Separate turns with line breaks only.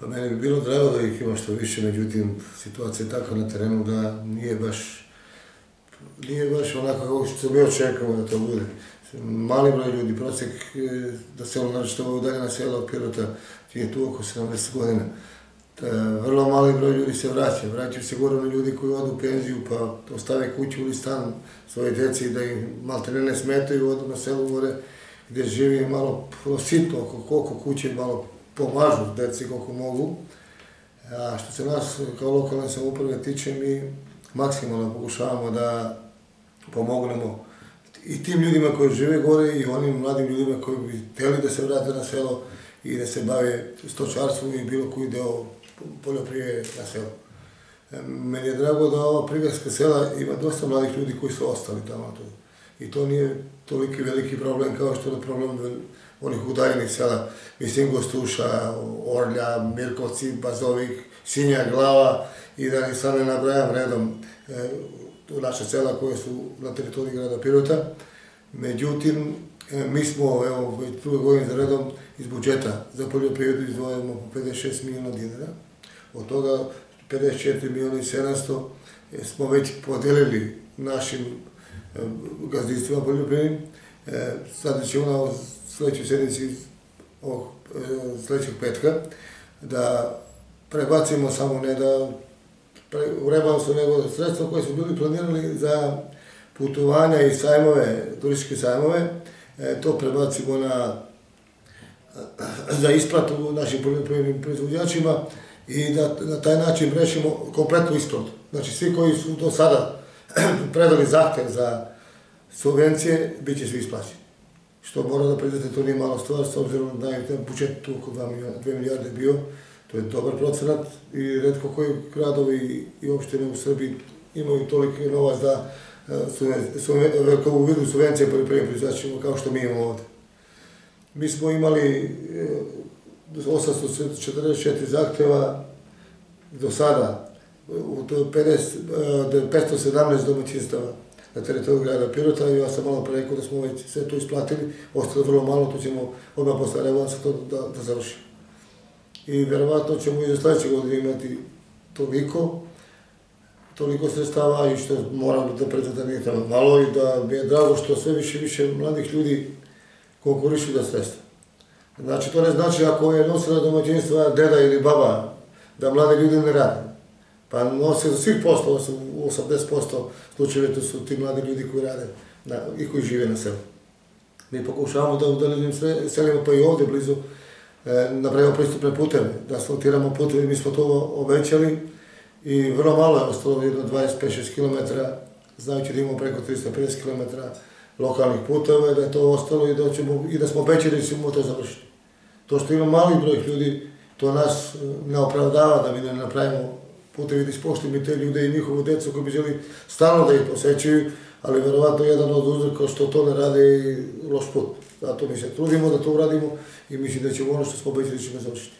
Pa meni bi bilo drago da ih ima što više, međutim, situacija je takva na terenu da nije baš, nije baš onako kako što bi očekao da to bude. Mali broj ljudi, prosjek e, da se ono znači, našto ovo udaljena sela od Pirota je tu oko 70 godina. Ta, vrlo mali broj ljudi se vraća, vraćaju se gorovno ljudi koji odu u penziju pa ostave kuću ili stan svoje djeci da im malte ne smetaju, odu na selu gore gdje živi malo sitno oko koliko kuće malo pomažu deci koliko mogu. A što se nas kao lokalne samouprave tiče, mi maksimalno pokušavamo da pomognemo i tim ljudima koji žive gore i onim mladim ljudima koji bi hteli da se vrate na selo i da se bave stočarstvom i bilo koji deo poljoprivrede na selo. E, meni je drago da ova prigradska sela ima dosta mladih ljudi koji su ostali tamo. I to nije toliki veliki problem kao što je problem onih udaljenih sela, mislim Gostuša, Orlja, Mirkovci, Bazovik, Sinja, Glava i da ni sad ne nabrajam redom e, u naše sela koje su na teritoriji grada Pirota. Međutim, e, mi smo evo, već druge godine za redom iz budžeta za poljoprivredu izdvojamo 56 milijuna dinara. Od toga 54 milijuna i 700 smo već podelili našim e, gazdinstvima poljoprivrednim. E, sad ćemo na sljedećoj sednici ovog e, sljedećeg petka da prebacimo samo ne da pre, u rebalansu nego sredstva koje su ljudi planirali za putovanja i sajmove, turističke sajmove, e, to prebacimo na za isplatu našim poljoprivrednim proizvodjačima i da na taj način rešimo kompletnu isplatu. Znači, svi koji su do sada predali zahtev za subvencije, bit će svi isplaćeni što mora da priznate, to nije malo stvar, s obzirom da je budžet tu oko 2 milijarde bio, to je dobar procenat i redko koji gradovi i opštine u Srbiji imaju toliko novac da su, su kao u vidu subvencije poljoprivrednim proizvačima kao što mi imamo ovde. Mi smo imali e, 844 zahteva do sada, u 517 e, domaćinstava na teritoriju grada Pirota i ja sam malo pre rekao da smo već sve to isplatili, ostalo vrlo malo, to ćemo odmah posle rebalansa to da, da završimo. I verovatno ćemo i za sledeće godine imati toliko, toliko sredstava i što moram da pređe da nije tamo malo i da mi je drago što sve više i više mladih ljudi konkurišu da sredstva. Znači, to ne znači ako je nosila domaćinstva deda ili baba, da mlade ljudi ne rade. Pa nosi za svih poslova, u 80% slučajeve to su ti mladi ljudi koji rade na, i koji žive na selu. Mi pokušavamo da u dalenim selima, pa i ovde blizu, e, napravimo pristupne puteve, da asfaltiramo puteve, mi smo to obećali i vrlo malo je ostalo jedno 25-6 km, znajući da imamo preko 350 km lokalnih puteva, da je to ostalo i da, ćemo, i da smo obećali da ćemo to završiti. To što ima mali broj ljudi, to nas e, ne opravdava da mi ne napravimo putevi da ispoštujemo te ljude i njihovu decu koji bi želi stalno da ih posećuju, ali verovatno jedan od uzroka što to ne rade je loš put. Zato mi se trudimo da to uradimo i mislim da ćemo ono što smo obećali ćemo završiti.